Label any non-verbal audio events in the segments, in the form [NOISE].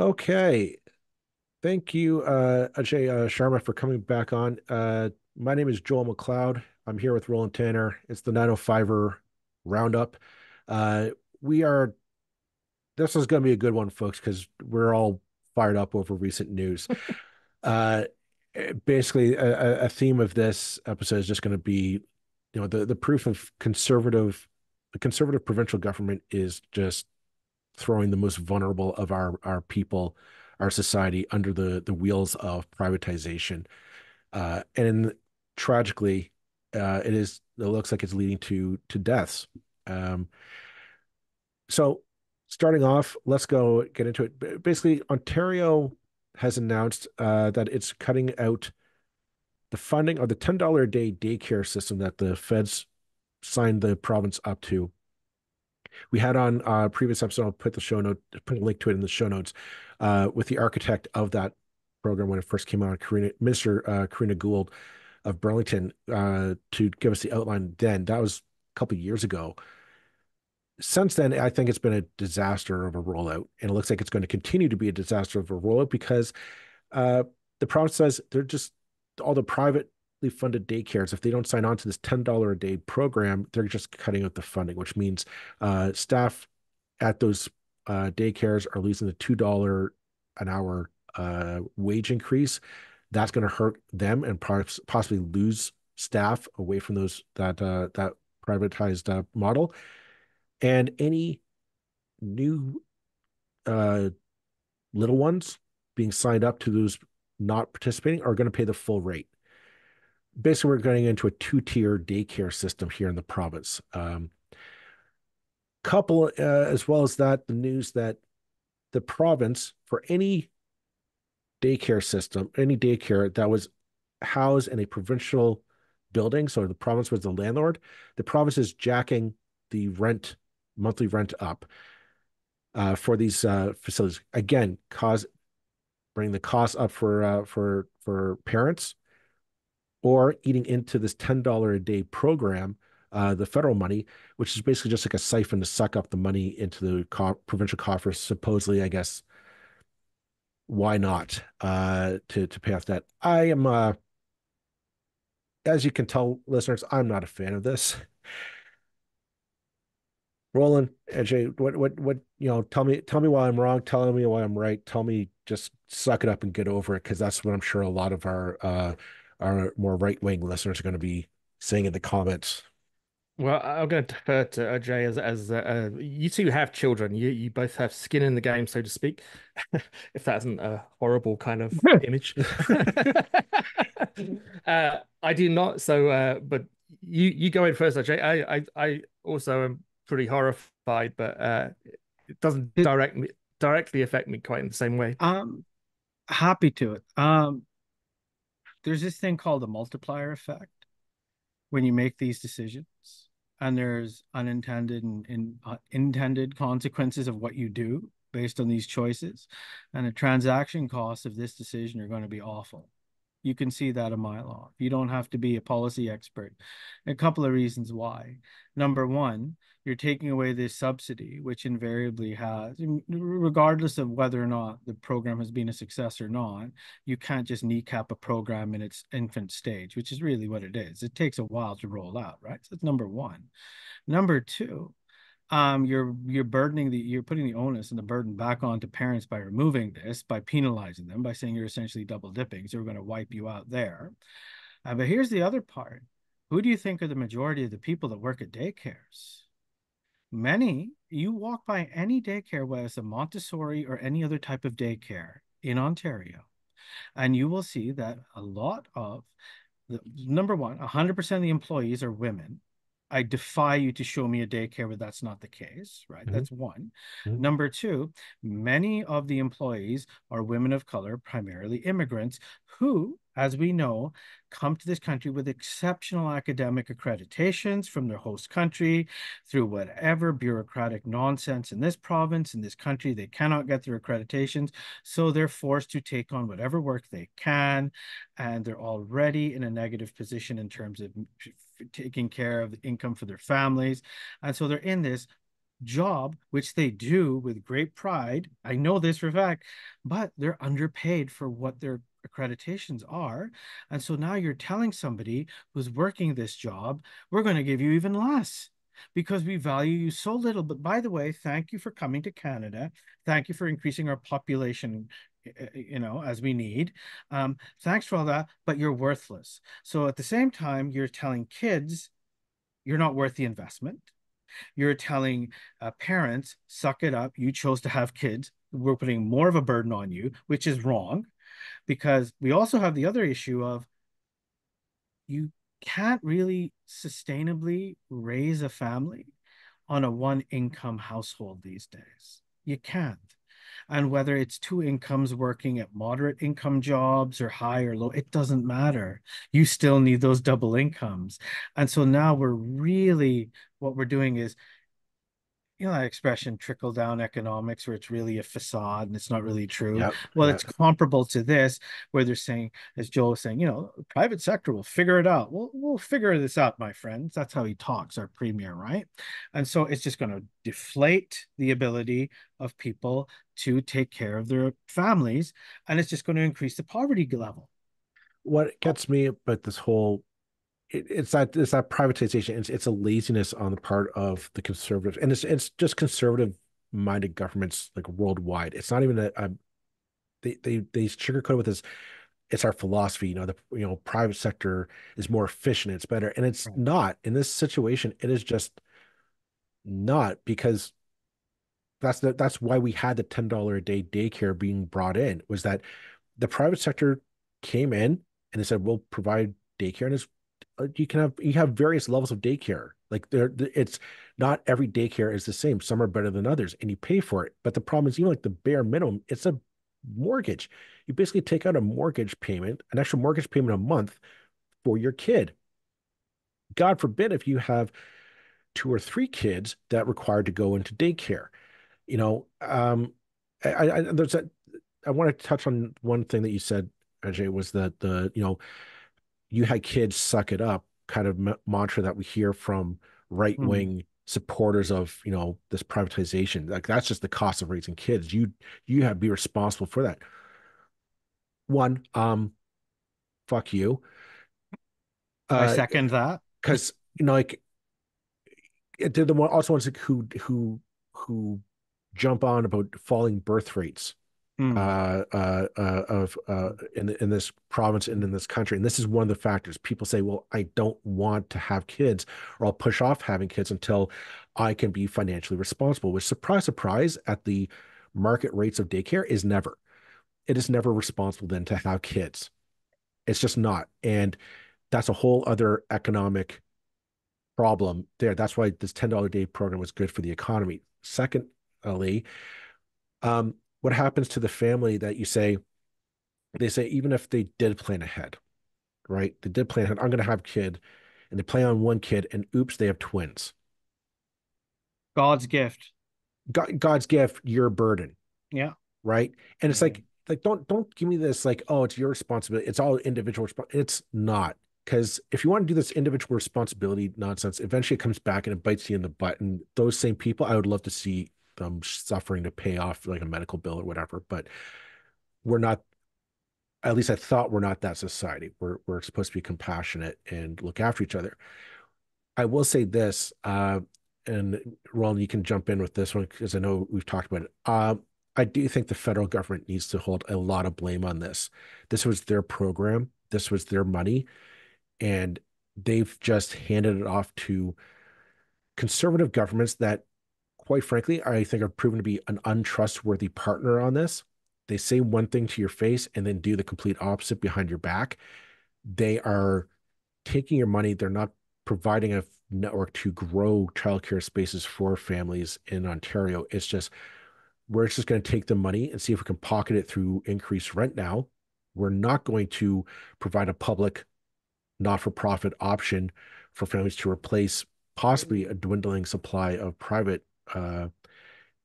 Okay. Thank you, uh, Ajay uh, Sharma, for coming back on. Uh, my name is Joel McLeod. I'm here with Roland Tanner. It's the 905er Roundup. Uh, we are, this is going to be a good one, folks, because we're all fired up over recent news. [LAUGHS] uh, basically, a, a theme of this episode is just going to be, you know, the, the proof of conservative, the conservative provincial government is just throwing the most vulnerable of our our people, our society under the the wheels of privatization, uh, and tragically, uh, it is it looks like it's leading to to deaths. Um, so, starting off, let's go get into it. Basically, Ontario has announced uh, that it's cutting out the funding of the ten dollar a day daycare system that the feds signed the province up to we had on a uh, previous episode, I'll put the show note, put a link to it in the show notes, uh, with the architect of that program when it first came out, Karina, Minister uh, Karina Gould of Burlington, uh, to give us the outline then. That was a couple years ago. Since then, I think it's been a disaster of a rollout, and it looks like it's going to continue to be a disaster of a rollout because uh, the province says they're just all the private funded daycares, if they don't sign on to this $10 a day program, they're just cutting out the funding, which means uh, staff at those uh, daycares are losing the $2 an hour uh, wage increase. That's going to hurt them and possibly lose staff away from those that uh, that privatized uh, model. And any new uh, little ones being signed up to those not participating are going to pay the full rate basically we're going into a two-tier daycare system here in the province. Um, couple uh, as well as that, the news that the province for any daycare system, any daycare that was housed in a provincial building, so the province was the landlord, the province is jacking the rent, monthly rent up uh, for these uh, facilities. Again, cause bring the cost up for uh, for for parents or eating into this $10 a day program, uh, the federal money, which is basically just like a siphon to suck up the money into the co- provincial coffers. Supposedly, I guess, why not uh, to to pay off debt? I am, uh, as you can tell, listeners, I'm not a fan of this. Roland, AJ, what what what you know? Tell me tell me why I'm wrong. Tell me why I'm right. Tell me just suck it up and get over it because that's what I'm sure a lot of our uh, our more right wing listeners are going to be saying in the comments. Well, I'm going to defer to Ajay as as uh, you two have children. You you both have skin in the game, so to speak. [LAUGHS] if that isn't a horrible kind of [LAUGHS] image. [LAUGHS] uh, I do not. So, uh, but you you go in first, Ajay. I I I also am pretty horrified, but uh, it doesn't direct me directly affect me quite in the same way. Um, happy to it. Um, there's this thing called the multiplier effect when you make these decisions and there's unintended and, uh, intended consequences of what you do based on these choices and the transaction costs of this decision are going to be awful you can see that a mile off. You don't have to be a policy expert. A couple of reasons why. Number one, you're taking away this subsidy, which invariably has, regardless of whether or not the program has been a success or not, you can't just kneecap a program in its infant stage, which is really what it is. It takes a while to roll out, right? So that's number one. Number two, um, you're you're burdening the you're putting the onus and the burden back onto parents by removing this, by penalizing them, by saying you're essentially double dipping, so we're going to wipe you out there. Uh, but here's the other part: who do you think are the majority of the people that work at daycares? Many. You walk by any daycare, whether it's a Montessori or any other type of daycare in Ontario, and you will see that a lot of the number one, 100% of the employees are women I defy you to show me a daycare where that's not the case, right? Mm-hmm. That's one. Mm-hmm. Number two, many of the employees are women of color, primarily immigrants, who, as we know, come to this country with exceptional academic accreditations from their host country through whatever bureaucratic nonsense in this province, in this country, they cannot get their accreditations. So they're forced to take on whatever work they can. And they're already in a negative position in terms of taking care of the income for their families. And so they're in this job, which they do with great pride. I know this for a fact, but they're underpaid for what their accreditations are. And so now you're telling somebody who's working this job, we're going to give you even less because we value you so little. But by the way, thank you for coming to Canada. Thank you for increasing our population you know, as we need. Um, thanks for all that, but you're worthless. So at the same time, you're telling kids you're not worth the investment. You're telling uh, parents, suck it up. You chose to have kids. We're putting more of a burden on you, which is wrong because we also have the other issue of you can't really sustainably raise a family on a one income household these days. You can't. And whether it's two incomes working at moderate income jobs or high or low, it doesn't matter. You still need those double incomes. And so now we're really, what we're doing is you know that expression trickle down economics where it's really a facade and it's not really true. Yep, well yep. it's comparable to this where they're saying as joel was saying you know private sector will figure it out. We'll, we'll figure this out my friends. That's how he talks our premier right? And so it's just going to deflate the ability of people to take care of their families and it's just going to increase the poverty level. What gets me about this whole it, it's that it's that privatization. It's it's a laziness on the part of the conservative, and it's it's just conservative minded governments like worldwide. It's not even a, a um, they they they sugarcoat with this. It's our philosophy, you know. The you know private sector is more efficient. It's better, and it's right. not in this situation. It is just not because that's the, that's why we had the ten dollar a day daycare being brought in was that the private sector came in and they said we'll provide daycare and it's you can have you have various levels of daycare. Like there, it's not every daycare is the same. Some are better than others, and you pay for it. But the problem is, even like the bare minimum, it's a mortgage. You basically take out a mortgage payment, an extra mortgage payment a month for your kid. God forbid if you have two or three kids that require to go into daycare. You know, um, I, I there's a I want to touch on one thing that you said, Ajay, was that the you know you had kids suck it up kind of m- mantra that we hear from right wing mm. supporters of you know this privatization. Like that's just the cost of raising kids. You you have to be responsible for that. One um fuck you. Uh, i second that. because you know like they're the one also ones who who who jump on about falling birth rates mm. uh, uh, uh, of uh, in in this province and in this country. And this is one of the factors. People say, "Well, I don't want to have kids, or I'll push off having kids until I can be financially responsible." Which, surprise, surprise, at the market rates of daycare is never. It is never responsible then to have kids. It's just not, and that's a whole other economic problem there. That's why this ten dollar day program was good for the economy. Secondly, um, what happens to the family that you say they say even if they did plan ahead right? They did plan ahead. I'm going to have a kid and they plan on one kid and oops they have twins. God's gift. God, god's gift your burden. Yeah. Right? And it's like like don't don't give me this like oh it's your responsibility. It's all individual resp- it's not. Because if you want to do this individual responsibility nonsense eventually it comes back and it bites you in the butt and those same people i would love to see them suffering to pay off like a medical bill or whatever. But we're not. At least I thought we're not that society. We're we're supposed to be compassionate and look after each other. I will say this, uh, and Roland, you can jump in with this one because I know we've talked about it. Uh, I do think the federal government needs to hold a lot of blame on this. This was their program. This was their money, and they've just handed it off to conservative governments that quite frankly, I think have proven to be an untrustworthy partner on this. They say one thing to your face and then do the complete opposite behind your back. They are taking your money. They're not providing a network to grow childcare spaces for families in Ontario. It's just we're just going to take the money and see if we can pocket it through increased rent now. We're not going to provide a public not-for-profit option for families to replace possibly a dwindling supply of private uh,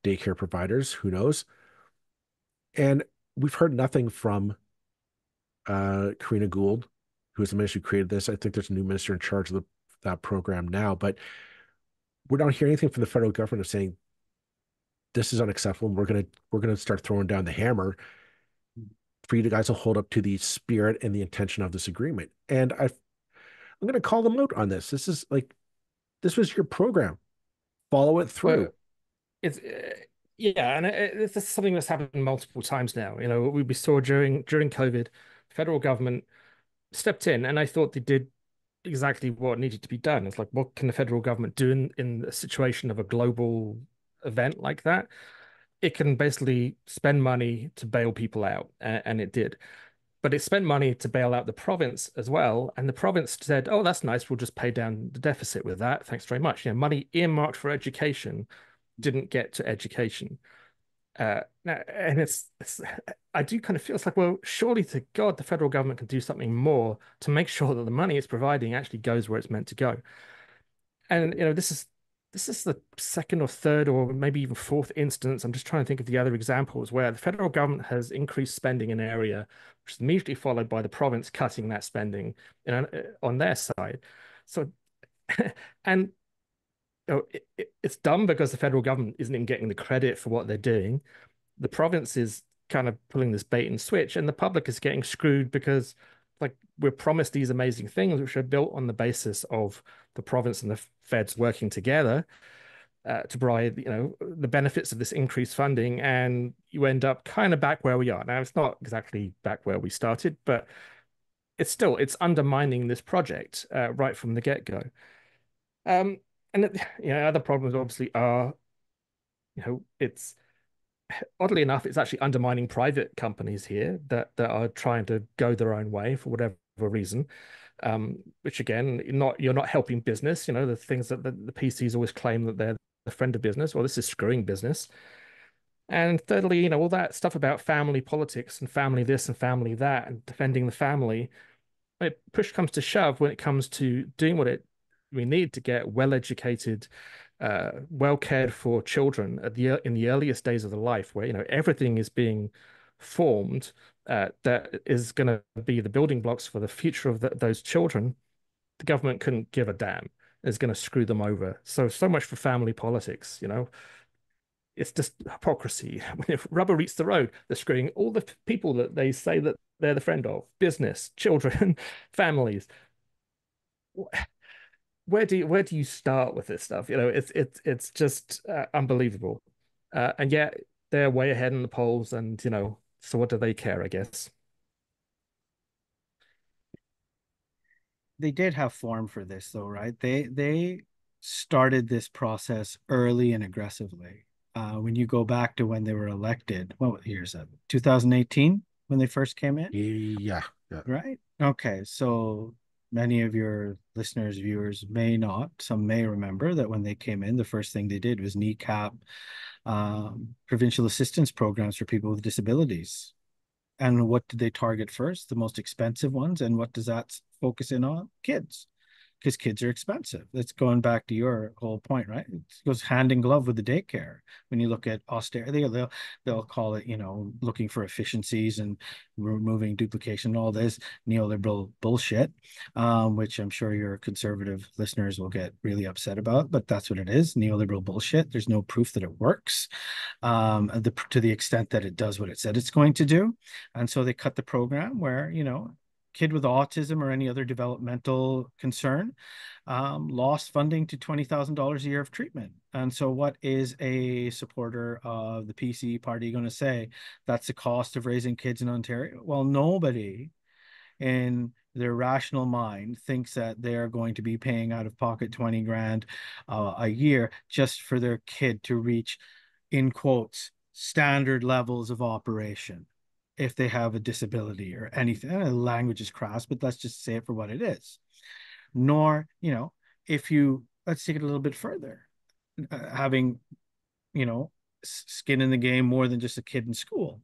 daycare providers. Who knows? And we've heard nothing from uh, Karina Gould, who is the minister who created this. I think there's a new minister in charge of the, that program now, but we're not hearing anything from the federal government of saying this is unacceptable. We're gonna we're gonna start throwing down the hammer for you guys to hold up to the spirit and the intention of this agreement. And I, I'm gonna call them out on this. This is like, this was your program. Follow it through. It's uh, yeah, and it, is something that's happened multiple times now. You know, we, we saw during during COVID, federal government stepped in, and I thought they did exactly what needed to be done. It's like, what can the federal government do in, in a situation of a global event like that? It can basically spend money to bail people out, and, and it did. But it spent money to bail out the province as well. And the province said, oh, that's nice. We'll just pay down the deficit with that. Thanks very much. You know, money earmarked for education didn't get to education. Uh, and it's, it's, I do kind of feel it's like, well, surely to God, the federal government can do something more to make sure that the money it's providing actually goes where it's meant to go. And you know, this is this is the second or third or maybe even fourth instance. I'm just trying to think of the other examples where the federal government has increased spending in an area, which is immediately followed by the province cutting that spending in, uh, on their side. So, [LAUGHS] and you know, it, it, it's dumb because the federal government isn't even getting the credit for what they're doing. The province is kind of pulling this bait and switch, and the public is getting screwed because we're promised these amazing things which are built on the basis of the province and the feds working together uh, to provide you know the benefits of this increased funding. And you end up kind of back where we are. Now it's not exactly back where we started but it's still it's undermining this project uh, right from the get-go. Um, and [SIGHS] you know other problems obviously are you know it's [SIGHS] oddly enough it's actually undermining private companies here that that are trying to go their own way for whatever reason um, which again not you're not helping business you know the things that the, the pcs always claim that they're the friend of business well this is screwing business. And thirdly you know all that stuff about family politics and family this and family that and defending the family it push comes to shove when it comes to doing what it we need to get well educated, uh, well cared for children at the in the earliest days of the life, where you know everything is being formed uh, that is going to be the building blocks for the future of the, those children. The government couldn't give a damn. Is going to screw them over. So so much for family politics, you know it's just hypocrisy. [LAUGHS] When rubber meets the road, they're screwing all the people that they say that they're the friend of, business, [LAUGHS] children, families where do you where do you start with this stuff? You know, it's it's it's just uh, unbelievable, uh, and yet they're way ahead in the polls, and you know, so what do they care? I guess they did have form for this, though, right? They they started this process early and aggressively. Uh, when you go back to when they were elected, what year is that? 2018 when they first came in. Yeah, yeah. Right. Okay, so many of your listeners, viewers may not, some may remember that when they came in, the first thing they did was kneecap um, provincial assistance programs for people with disabilities. And what did they target first? The most expensive ones. And what does that focus in on? Kids because kids are expensive. That's going back to your whole point, right? It goes hand in glove with the daycare. When you look at austerity, they'll they'll call it, you know, looking for efficiencies and removing duplication, and all this neoliberal bullshit, um, which I'm sure your conservative listeners will get really upset about. But that's what it is: neoliberal bullshit. There's no proof that it works, um, the, to the extent that it does what it said it's going to do, and so they cut the program where you know kid with autism or any other developmental concern um, lost funding to $20,000 a year of treatment. And so, what is a supporter of the PC party going to say? That's the cost of raising kids in Ontario? Well, nobody in their rational mind thinks that they're going to be paying out of pocket 20 grand uh, a year just for their kid to reach, in quotes, standard levels of operation if they have a disability or anything. Uh, language is crass, but let's just say it for what it is. Nor, you know, if you let's take it a little bit further, uh, having, you know, skin in the game more than just a kid in school.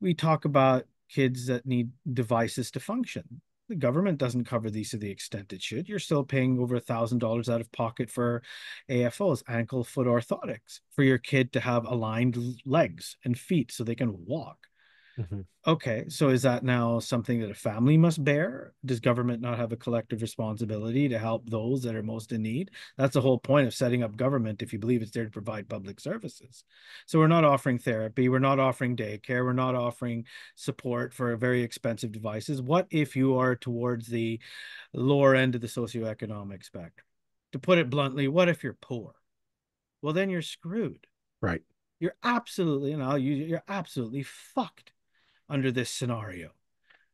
We talk about kids that need devices to function. The government doesn't cover these to the extent it should. You're still paying over a thousand dollars out of pocket for AFOs, ankle foot orthotics, for your kid to have aligned legs and feet so they can walk Mm-hmm. Okay, so is that now something that a family must bear? Does government not have a collective responsibility to help those that are most in need? That's the whole point of setting up government if you believe it's there to provide public services. So we're not offering therapy, we're not offering daycare, we're not offering support for very expensive devices. What if you are towards the lower end of the socioeconomic spectrum? To put it bluntly, what if you're poor? Well, then you're screwed. Right. You're absolutely, and I'll use you're absolutely fucked under this scenario.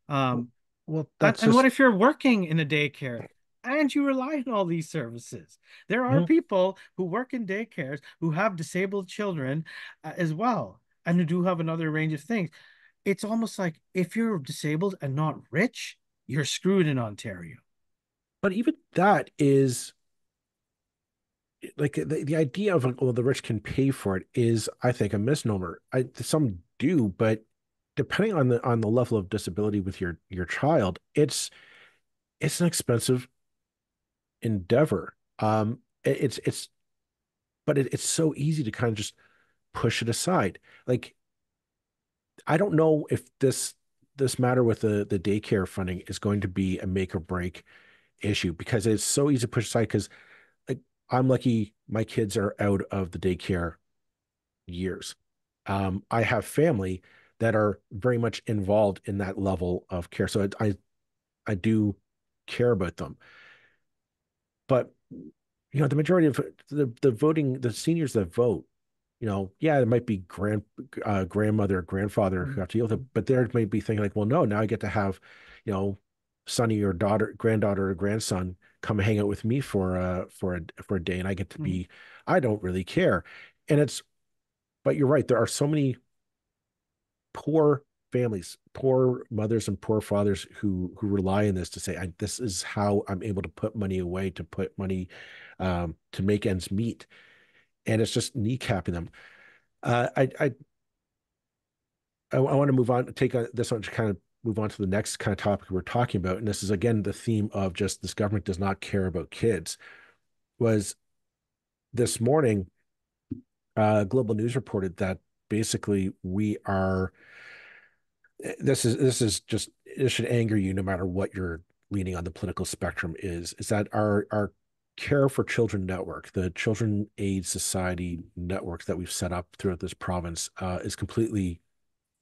Um, well, that's and, just... and what if you're working in a daycare and you rely on all these services? There are mm-hmm. people who work in daycares who have disabled children uh, as well, and who do have another range of things. It's almost like if you're disabled and not rich, you're screwed in Ontario. But even that is like the, the idea of well the rich can pay for it is i think a misnomer i some do but depending on the on the level of disability with your your child, it's it's an expensive endeavor. Um, it, it's it's, but it, it's so easy to kind of just push it aside. Like, I don't know if this this matter with the the daycare funding is going to be a make or break issue because it's so easy to push aside. Because like I'm lucky, my kids are out of the daycare years. Um, I have family that are very much involved in that level of care. So I, I, I do care about them. But you know, the majority of the the voting, the seniors that vote, you know, yeah, it might be grand uh, grandmother, grandfather who have to deal with it, but there may be thinking like, well, no, now I get to have, you know, sonny or daughter, granddaughter or grandson come hang out with me for uh for a for a day, and I get to be, mm-hmm. I don't really care, and it's, but you're right, there are so many poor families, poor mothers and poor fathers who who rely on this to say, "This is how I'm able to put money away, to put money um, to make ends meet," and it's just kneecapping them. Uh, I, I I, I want to move on, take a, this one to kind of move on to the next kind of topic we're talking about, and this is again the theme of just this government does not care about kids. Was this morning, uh, Global News reported that basically we are this is this is just it should anger you no matter what your leaning on the political spectrum is is that our our care for children network the children aid society networks that we've set up throughout this province uh, is completely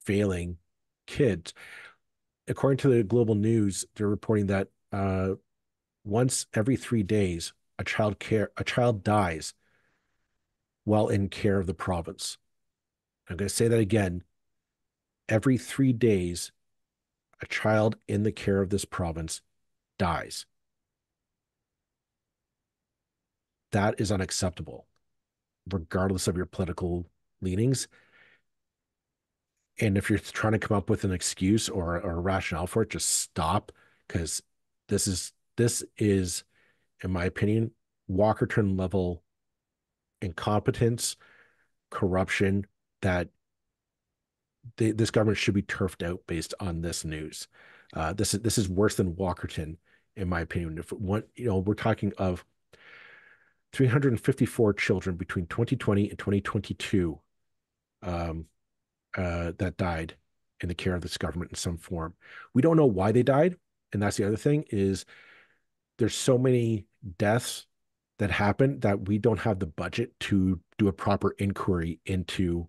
failing kids. According to the global news they're reporting that uh, once every three days a child care a child dies while in care of the province I'm going to say that again. Every three days, a child in the care of this province dies. That is unacceptable, regardless of your political leanings. And if you're trying to come up with an excuse or, or a rationale for it, just stop because this is this is, in my opinion, Walkerton level incompetence, corruption, that they, this government should be turfed out based on this news. Uh, this is this is worse than Walkerton, in my opinion. If one, you know, we're talking of 354 children between 2020 and 2022 um, uh, that died in the care of this government in some form. We don't know why they died, and that's the other thing is there's so many deaths that happen that we don't have the budget to do a proper inquiry into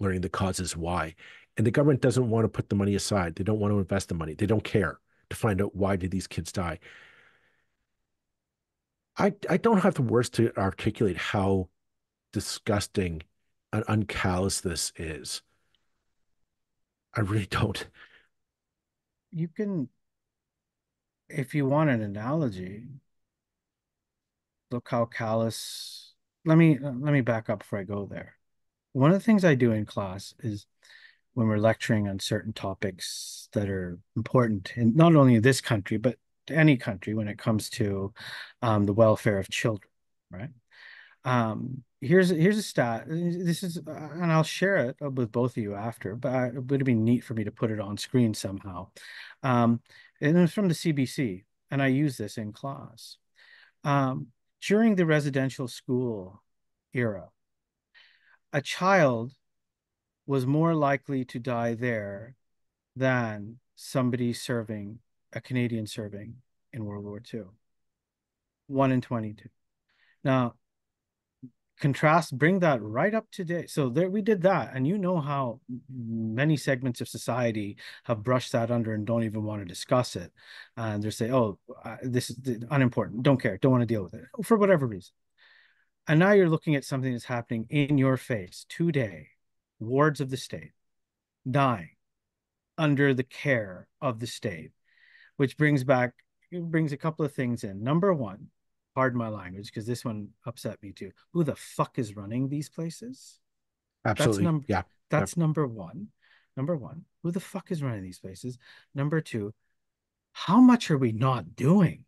learning the causes why. And the government doesn't want to put the money aside. They don't want to invest the money. They don't care to find out why did these kids die. I I don't have the words to articulate how disgusting and uncallous this is. I really don't. You can, if you want an analogy, look how callous. Let me let me back up before I go there one of the things I do in class is when we're lecturing on certain topics that are important in not only this country, but any country when it comes to um, the welfare of children, right? Um, here's here's a stat. This is, and I'll share it with both of you after, but it would be neat for me to put it on screen somehow. Um, and it's from the CBC, and I use this in class. Um, during the residential school era, a child was more likely to die there than somebody serving a Canadian serving in World War II. One in 22. Now, contrast, bring that right up today. So there we did that. And you know how many segments of society have brushed that under and don't even want to discuss it. And they say, oh, uh, this is unimportant. Don't care. Don't want to deal with it for whatever reason. And now you're looking at something that's happening in your face today, wards of the state dying under the care of the state, which brings back brings a couple of things in. Number one, pardon my language, because this one upset me too. Who the fuck is running these places? Absolutely. That's number yeah. That's number one. Number one, who the fuck is running these places? Number two, how much are we not doing?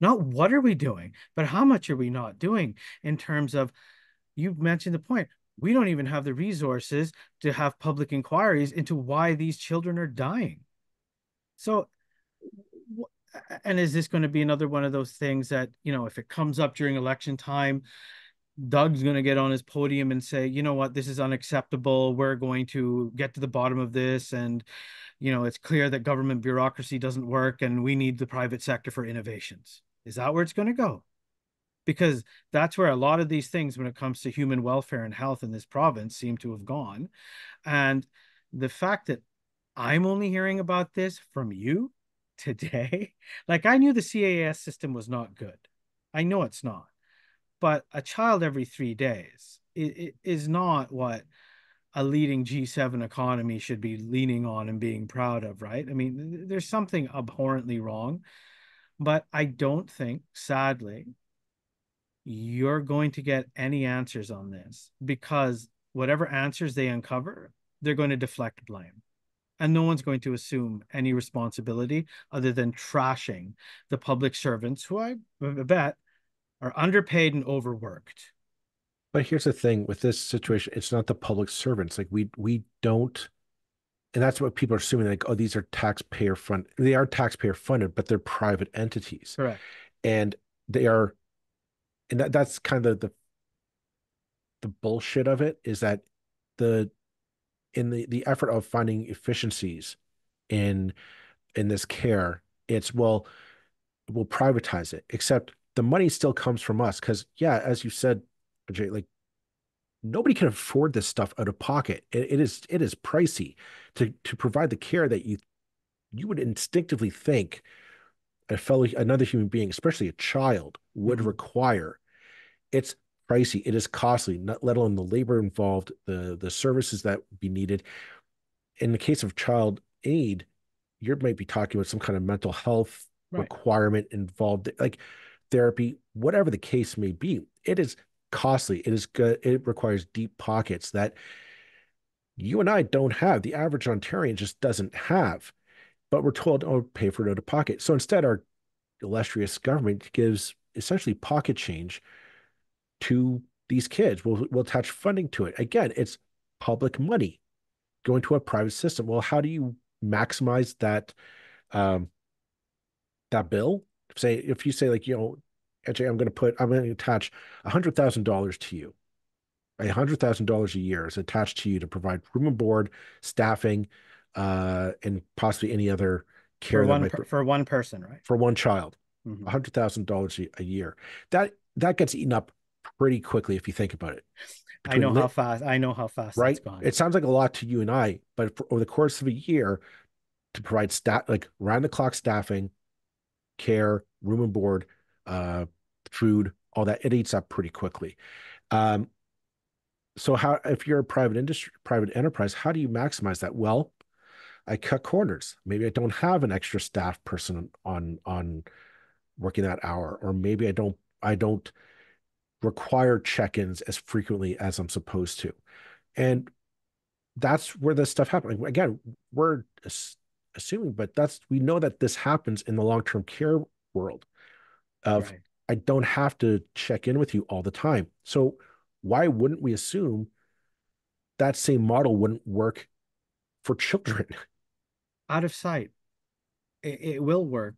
Not what are we doing, but how much are we not doing in terms of you mentioned the point we don't even have the resources to have public inquiries into why these children are dying. So, and is this going to be another one of those things that, you know, if it comes up during election time, Doug's going to get on his podium and say, you know what, this is unacceptable. We're going to get to the bottom of this. And, you know, it's clear that government bureaucracy doesn't work and we need the private sector for innovations. Is that where it's going to go? because that's where a lot of these things when it comes to human welfare and health in this province seem to have gone and the fact that i'm only hearing about this from you today [LAUGHS] like i knew the cas system was not good i know it's not but a child every three days is not what a leading G7 economy should be leaning on and being proud of, right? I mean, there's something abhorrently wrong, but I don't think, sadly, you're going to get any answers on this because whatever answers they uncover, they're going to deflect blame. And no one's going to assume any responsibility other than trashing the public servants who I bet are underpaid and overworked. But here's the thing with this situation, it's not the public servants. Like we we don't and that's what people are assuming like oh these are taxpayer funded they are taxpayer funded but they're private entities. Correct. And they are and that, that's kind of the the bullshit of it is that the in the the effort of finding efficiencies in in this care it's well we'll privatize it except the money still comes from us. Because yeah as you said Jay, like nobody can afford this stuff out of pocket. It, it is it is pricey to to provide the care that you you would instinctively think a fellow another human being especially a child would mm-hmm. require. It's pricey. It is costly not let alone the labor involved the the services that would be needed. In the case of child aid you might be talking about some kind of mental health right. requirement involved like therapy whatever the case may be. It is costly it is good it requires deep pockets that you and I don't have the average Ontarian just doesn't have but we're told oh pay for it out of pocket so instead our illustrious government gives essentially pocket change to these kids. We'll, we'll attach funding to it. Again, it's public money going to a private system. Well, how do you maximize that um, that bill? Say if you say like you know, I'm going to put I'm going to attach a hundred thousand dollars to you. A hundred thousand dollars a year is attached to you to provide room and board, staffing, uh, and possibly any other care for one per, for one person, right? For one child, mm-hmm. a hundred thousand dollars a year. That that gets eaten up pretty quickly if you think about it. Between I know how fast. I know how fast. Right. It sounds like a lot to you and I, but for, over the course of a year, to provide stat like round the clock staffing, care, room and board, uh, food, all that, it eats up pretty quickly. Um, so how if you're a private industry, private enterprise, how do you maximize that? Well, I cut corners. Maybe I don't have an extra staff person on on working that hour, or maybe I don't I don't require check-ins as frequently as I'm supposed to. And that's where this stuff happens. Again, we're assuming, but that's we know that this happens in the long-term care world of right. I don't have to check in with you all the time. So why wouldn't we assume that same model wouldn't work for children? [LAUGHS] Out of sight. It, it will work.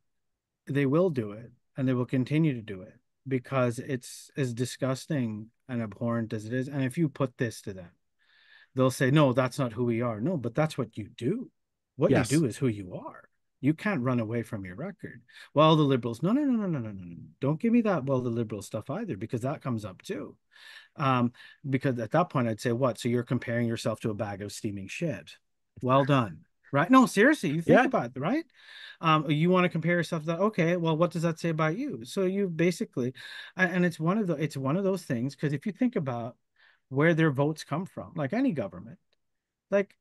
They will do it and they will continue to do it because it's as disgusting and abhorrent as it is. And if you put this to them, they'll say, no, that's not who we are. No, but that's what you do. What Yes. you do is who you are. You can't run away from your record. Well, the liberals, no, no, no, no, no, no, no, Don't give me that. Well, the liberal stuff either, because that comes up too. Um, because at that point, I'd say, what? So you're comparing yourself to a bag of steaming shit. Well done. Right? No, seriously, you think yeah. about it, right? Um, you want to compare yourself to that. Okay, well, what does that say about you? So you basically, and it's one of the, it's one of those things because if you think about where their votes come from, like any government, like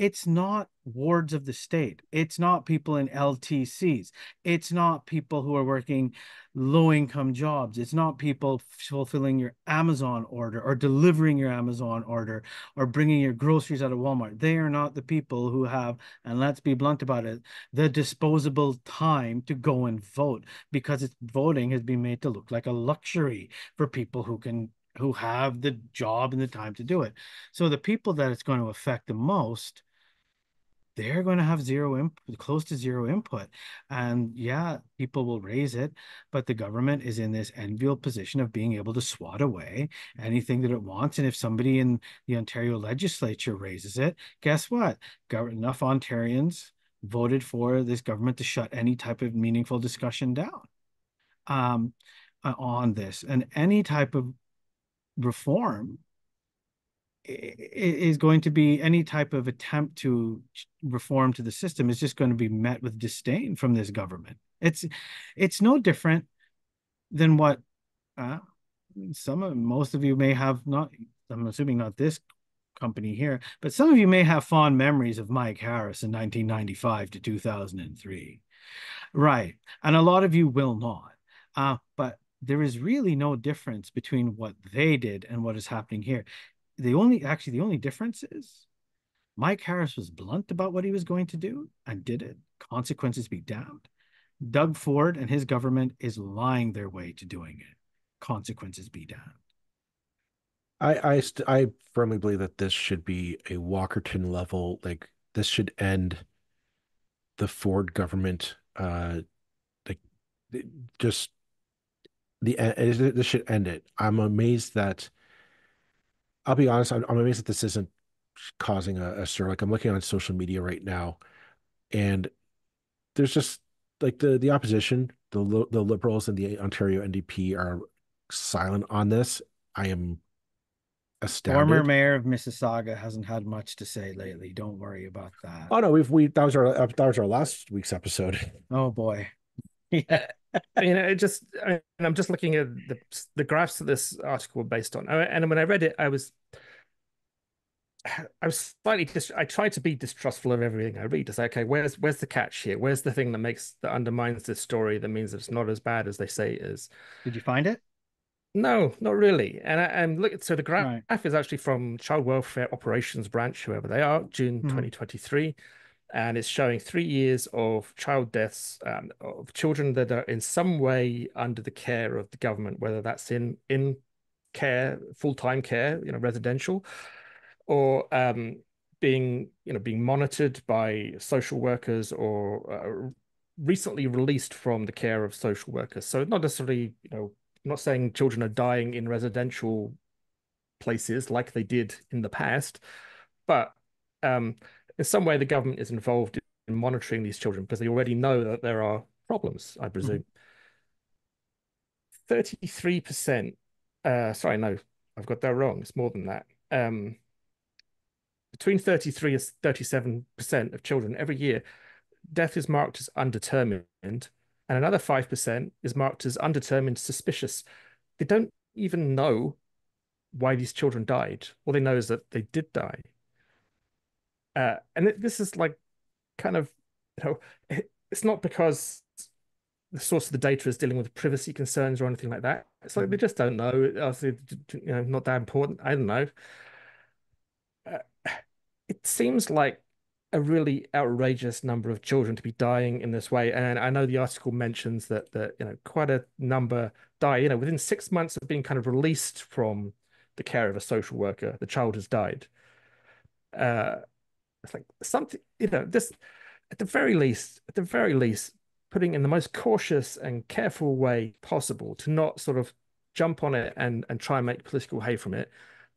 it's not wards of the state. It's not people in LTCs. It's not people who are working low income jobs. It's not people fulfilling your Amazon order or delivering your Amazon order or bringing your groceries out of Walmart. They are not the people who have, and let's be blunt about it, the disposable time to go and vote because it's voting has been made to look like a luxury for people who can who have the job and the time to do it. So the people that it's going to affect the most they're going to have zero input, close to zero input. And yeah, people will raise it, but the government is in this enviable position of being able to swat away anything that it wants. And if somebody in the Ontario legislature raises it, guess what? Gov- enough Ontarians voted for this government to shut any type of meaningful discussion down um, uh, on this. And any type of reform is going to be any type of attempt to reform to the system is just going to be met with disdain from this government. It's it's no different than what uh, some of most of you may have not. I'm assuming not this company here, but some of you may have fond memories of Mike Harris in 1995 to 2003, right? And a lot of you will not. Uh, but there is really no difference between what they did and what is happening here the only actually the only difference is Mike Harris was blunt about what he was going to do and did it. Consequences be damned. Doug Ford and his government is lying their way to doing it. Consequences be damned. I I st I firmly believe that this should be a Walkerton level, like this should end the Ford government, uh, like just the this should end it. I'm amazed that I'll be honest, I'm, I'm amazed that this isn't causing a, a stir. Like I'm looking on social media right now, and there's just like the the opposition, the the liberals and the Ontario NDP are silent on this. I am a Former mayor of Mississauga hasn't had much to say lately. Don't worry about that. Oh no, we've we that was our that was our last week's episode. Oh boy. [LAUGHS] Yeah. I mean, it just, I, and I'm just looking at the the graphs that this article were based on, and when I read it, I was, I was slightly dis- I tried to be distrustful of everything I read. To say, okay, where's where's the catch here? Where's the thing that makes that undermines this story that means it's not as bad as they say it is? Did you find it? No, not really. And I, and look, so the graph Right. is actually from Child Welfare Operations Branch, whoever they are, June Mhm. 2023, and it's showing three years of child deaths um, of children that are in some way under the care of the government, whether that's in in care, full-time care, you know, residential, or um, being you know being monitored by social workers or uh, recently released from the care of social workers. So not necessarily, you know, not saying children are dying in residential places like they did in the past, but um, in some way the government is involved in monitoring these children because they already know that there are problems, I presume. 33%, uh, sorry, no, I've got that wrong. It's more than that. Um, between 33 and 37% of children every year, death is marked as undetermined, and another 5% is marked as undetermined suspicious. They don't even know why these children died. All they know is that they did die. Uh, and it, this is like kind of, you know, it, it's not because the source of the data is dealing with privacy concerns or anything like that. It's like they just don't know. Also, you know, not that important. I don't know. Uh, it seems like a really outrageous number of children to be dying in this way. And I know the article mentions that that you know quite a number die. You know, within six months of being kind of released from the care of a social worker, the child has died. Uh, it's like something, you know, this at the very least, at the very least, putting in the most cautious and careful way possible to not sort of jump on it and and try and make political hay from it.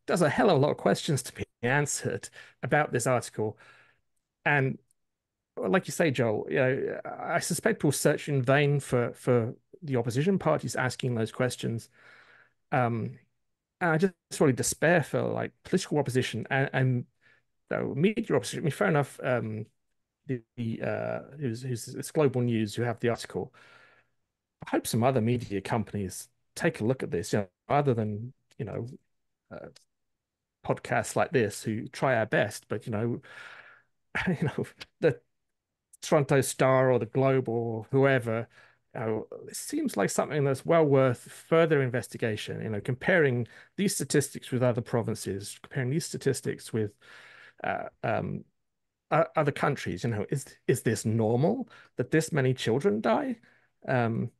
There's a hell of a lot of questions to be answered about this article. And like you say, Joel, you know, I suspect people search in vain for for the opposition parties asking those questions. Um, and I just really despair for like political opposition and, and uh, media opposition. I mean, fair enough. Um, the, the uh, who's who's it's Global News who have the article. I hope some other media companies take a look at this, you know, rather than you know, uh, podcasts like this who try our best, but you know, [LAUGHS] you know the Toronto Star or the Globe or whoever. You know, it seems like something that's well worth further investigation. You know, comparing these statistics with other provinces, comparing these statistics with uh, um, other countries. You know, is is this normal that this many children die? Um,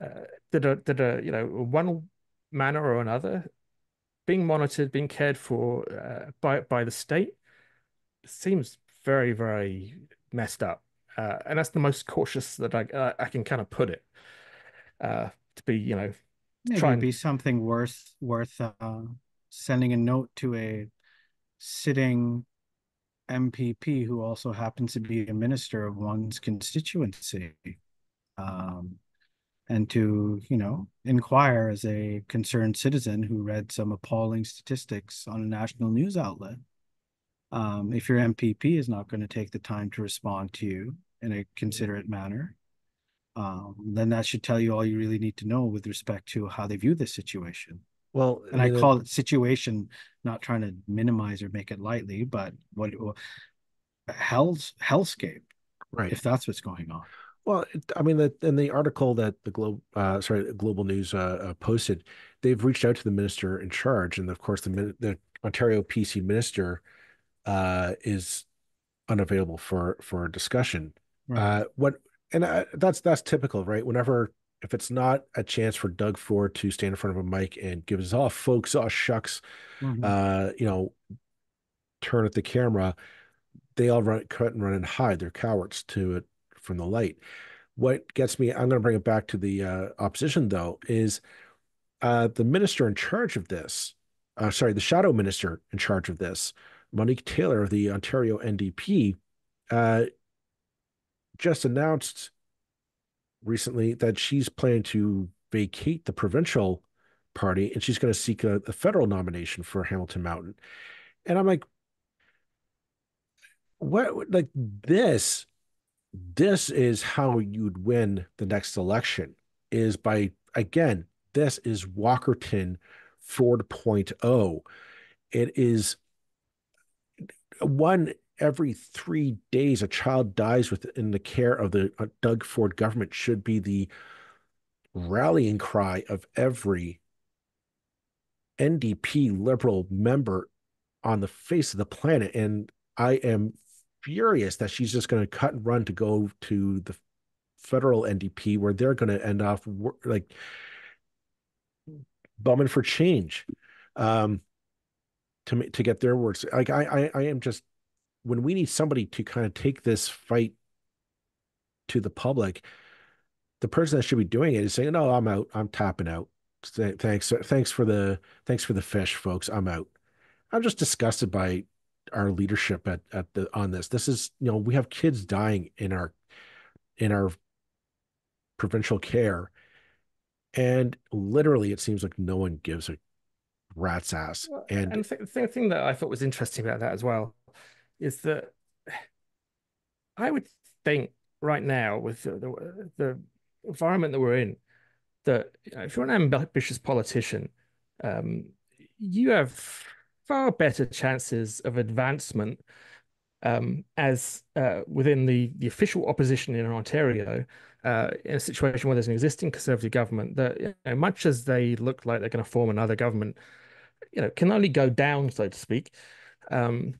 uh, that are that are you know one manner or another being monitored, being cared for uh, by by the state seems very very messed up, uh, and that's the most cautious that I uh, I can kind of put it. Uh, to be you know, try and... be something worth worth uh, sending a note to a sitting MPP who also happens to be a minister of one's constituency. Um, and to you know inquire as a concerned citizen who read some appalling statistics on a national news outlet um, if your mpp is not going to take the time to respond to you in a considerate manner um, then that should tell you all you really need to know with respect to how they view this situation well and i, I call it situation not trying to minimize or make it lightly but what hell's hellscape right if that's what's going on well, I mean, the, in the article that the Globe, uh, sorry, Global News uh, uh, posted, they've reached out to the minister in charge, and of course, the the Ontario PC minister uh, is unavailable for for discussion. Right. Uh, what and uh, that's that's typical, right? Whenever if it's not a chance for Doug Ford to stand in front of a mic and give us all folks, all shucks, mm-hmm. uh, you know, turn at the camera, they all run cut and run and hide. They're cowards to it from the light. What gets me, I'm going to bring it back to the uh, opposition though, is uh, the minister in charge of this, uh, sorry, the shadow minister in charge of this, Monique Taylor of the Ontario NDP, uh, just announced recently that she's planning to vacate the provincial party and she's going to seek a, a federal nomination for Hamilton Mountain. And I'm like, what like this this is how you'd win the next election is by again this is walkerton 4.0 it is one every three days a child dies within the care of the uh, doug ford government should be the rallying cry of every ndp liberal member on the face of the planet and i am furious that she's just going to cut and run to go to the federal NDP where they're going to end off like bumming for change um, to to get their words. Like I, I, I am just when we need somebody to kind of take this fight to the public, the person that should be doing it is saying, "No, I'm out. I'm tapping out. Thanks, thanks for the thanks for the fish, folks. I'm out." I'm just disgusted by our leadership at at the on this. This is you know we have kids dying in our in our provincial care, and literally it seems like no one gives a rat's ass. And, and the thing, thing that I thought was interesting about that as well is that I would think right now with the, the, the environment that we're in that if you're an ambitious politician, um, you have far better chances of advancement um, as uh, within the, the official opposition in Ontario, uh, in a situation where there's an existing Conservative government that, you know, much as they look like they're going to form another government, you know, can only go down, so to speak. Um,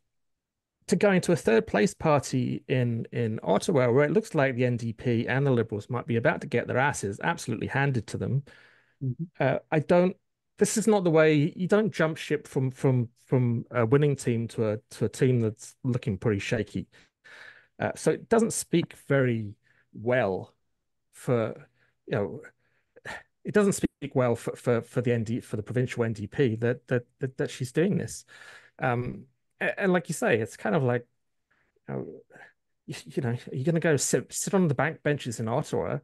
to go into a third place party in in Ottawa, where it looks like the NDP and the Liberals might be about to get their asses absolutely handed to them. Mm-hmm. Uh, I don't this is not the way you don't jump ship from from from a winning team to a to a team that's looking pretty shaky. Uh, so it doesn't speak very well for you know it doesn't speak well for for, for the ND for the provincial NDP that that that, that she's doing this. Um, and, like you say, it's kind of like you know, you, know, are you going to go sit sit on the back benches in Ottawa,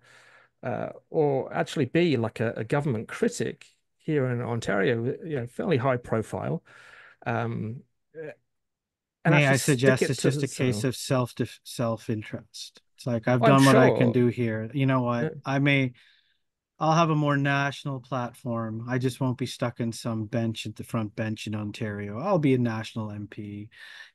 uh, or actually be like a, a, government critic here in Ontario? You know, fairly high profile. Um, and May I suggest it's just a case of self self interest. It's like I've done what I can do here. You know what? Yeah. I may I'll have a more national platform. I just won't be stuck in some bench at the front bench in Ontario. I'll be a national MP.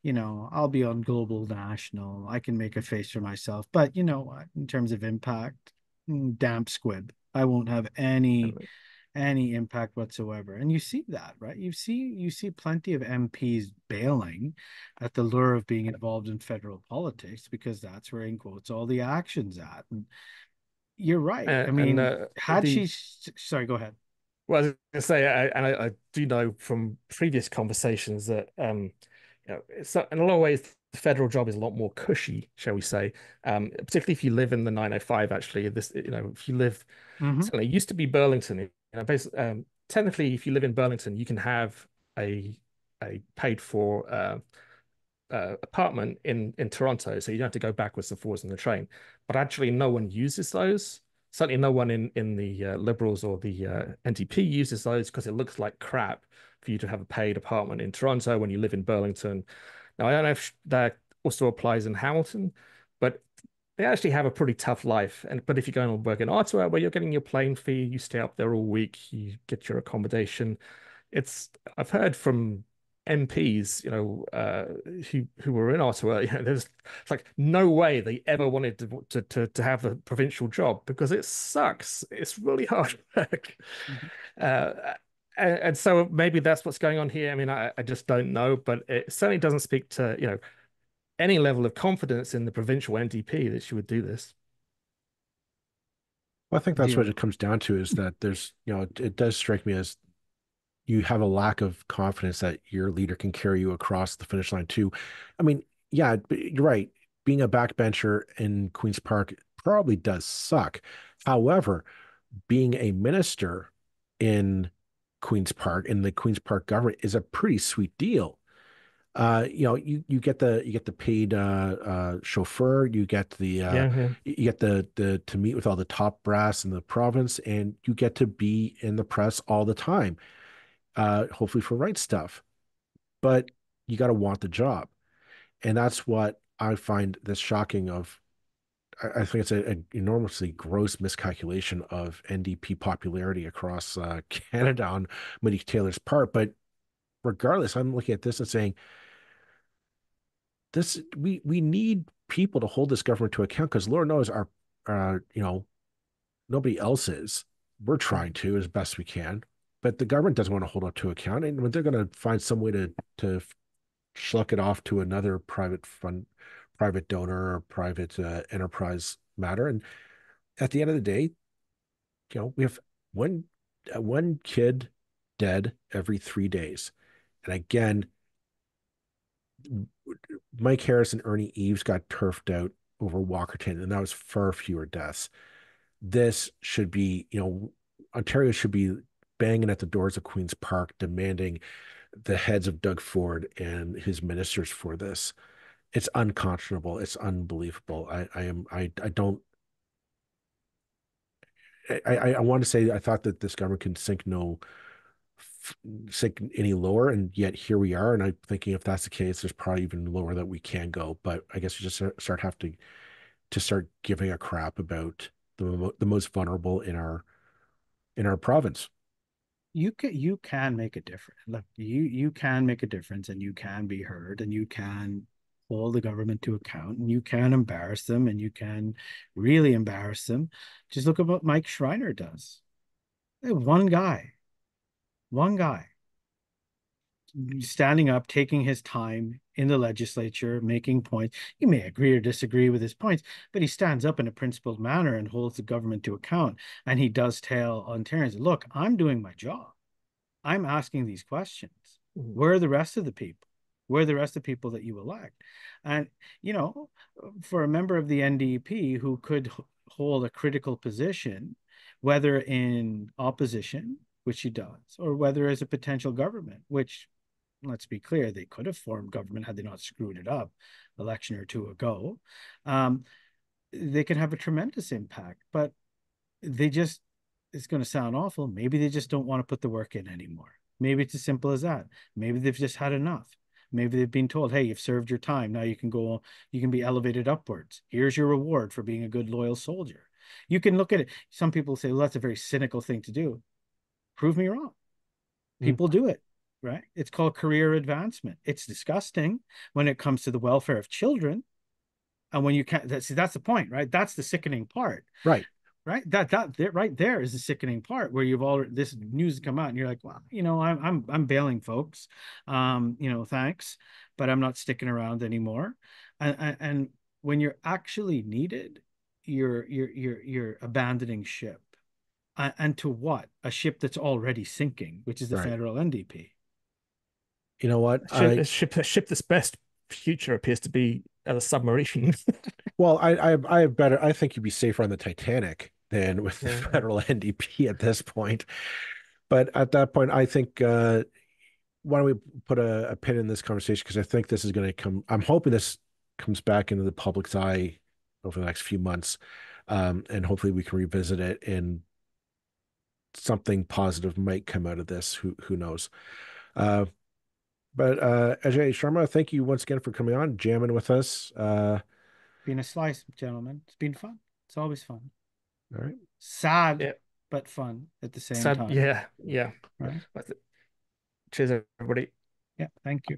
You know, I'll be on global national. I can make a face for myself. But you know what? In terms of impact, mm, damp squib. I won't have any any impact whatsoever. And you see that, right? You see you see plenty of MPs bailing at the lure of being involved in federal politics because that's where in quotes all the actions at. And you're right. Uh, I mean, and, uh, had the, she, sorry, go ahead. Well, I was going to say, I, and I, I, do know from previous conversations that, um, you know, it's in a lot of ways, the federal job is a lot more cushy, shall we say? Um, particularly if you live in the 905. Actually, this, you know, if you live, mm-hmm. so it used to be Burlington. You know, basically, um, technically, if you live in Burlington, you can have a a paid for uh, uh, apartment in in Toronto, so you don't have to go backwards and forwards on the train. But actually, no one uses those. Certainly, no one in in the uh, Liberals or the uh, NDP uses those because it looks like crap for you to have a paid apartment in Toronto when you live in Burlington. Now, I don't know if that also applies in Hamilton, but they actually have a pretty tough life. And but if you're going to work in Ottawa, where you're getting your plane fee, you stay up there all week, you get your accommodation. It's I've heard from MPs, you know, uh, who who were in Ottawa, [LAUGHS] you know, there's like no way they ever wanted to, to to to have a provincial job because it sucks. It's really hard [LAUGHS] work. Mm-hmm. Uh, and, and, so maybe that's what's going on here. I mean, I, I just don't know, but it certainly doesn't speak to you know any level of confidence in the provincial NDP that she would do this. Well, I think that's yeah. what it comes down to is that there's, you know, it, it does strike me as you have a lack of confidence that your leader can carry you across the finish line too. I mean, yeah, you're right. Being a backbencher in Queen's Park probably does suck. However, being a minister in Queen's Park in the Queen's Park government is a pretty sweet deal. Uh, you know, you you get the you get the paid uh, uh, chauffeur, you get the uh, yeah, yeah. you get the the to meet with all the top brass in the province, and you get to be in the press all the time uh, hopefully for right stuff. But you got to want the job. And that's what I find this shocking of. I, I think it's an enormously gross miscalculation of NDP popularity across uh, [LAUGHS] Canada on Monique Taylor's part. But regardless, I'm looking at this and saying, this we we need people to hold this government to account because Lord knows our uh, you know nobody else is. We're trying to as best we can but the government doesn't want to hold up to account, and they're going to find some way to to schluck it off to another private fund, private donor or private uh, enterprise matter. And at the end of the day, you know, we have one uh, one kid dead every three days, and again, Mike Harris and Ernie Eves got turfed out over Walkerton, and that was far fewer deaths. This should be, you know, Ontario should be banging at the doors of Queen's Park, demanding the heads of Doug Ford and his ministers for this. It's unconscionable. It's unbelievable. I, I am. I. I don't. I, I, want to say I thought that this government can sink no sink any lower, and yet here we are. And I'm thinking if that's the case, there's probably even lower that we can go. But I guess we just start have to to start giving a crap about the the most vulnerable in our in our province you can you can make a difference. Look, you you can make a difference, and you can be heard, and you can hold the government to account, and you can embarrass them, and you can really embarrass them. Just look at what Mike Schreiner does. One guy, one guy, standing up, taking his time in the legislature, making points. You may agree or disagree with his points, but he stands up in a principled manner and holds the government to account. And he does tell Ontarians, look, I'm doing my job. I'm asking these questions. Mm-hmm. Where are the rest of the people? Where are the rest of the people that you elect? And, you know, for a member of the NDP who could hold a critical position, whether in opposition, which he does, or whether as a potential government, which let's be clear, they could have formed government had they not screwed it up election or two ago. Um, they can have a tremendous impact, but they just, it's going to sound awful. Maybe they just don't want to put the work in anymore. Maybe it's as simple as that. Maybe they've just had enough. Maybe they've been told, hey, you've served your time. Now you can go, you can be elevated upwards. Here's your reward for being a good, loyal soldier. You can look at it. Some people say, well, that's a very cynical thing to do. Prove me wrong. Hmm. People mm. do it, right? It's called career advancement. It's disgusting when it comes to the welfare of children. And when you can't, that's, that's the point, right? That's the sickening part. Right right that that right there is the sickening part where you've all this news come out and you're like well you know i'm i'm, I'm bailing folks um you know thanks but i'm not sticking around anymore and and when you're actually needed you're you're you're you're abandoning ship and to what a ship that's already sinking which is the right. federal ndp you know what ship, I, ship, ship that's best future appears to be as a submarine [LAUGHS] well I, I i have better i think you'd be safer on the titanic than with the federal [LAUGHS] NDP at this point. But at that point, I think uh, why don't we put a, a pin in this conversation because I think this is going to come. I'm hoping this comes back into the public's eye over the next few months, um, and hopefully we can revisit it and something positive might come out of this. Who who knows? Uh, but uh, Ajay Sharma, thank you once again for coming on, jamming with us. Uh, been a slice, gentlemen. It's been fun. It's always fun. All right. Sad, yeah. but fun at the same Sad, time. Yeah, yeah. Right. Cheers, everybody. Yeah, thank you.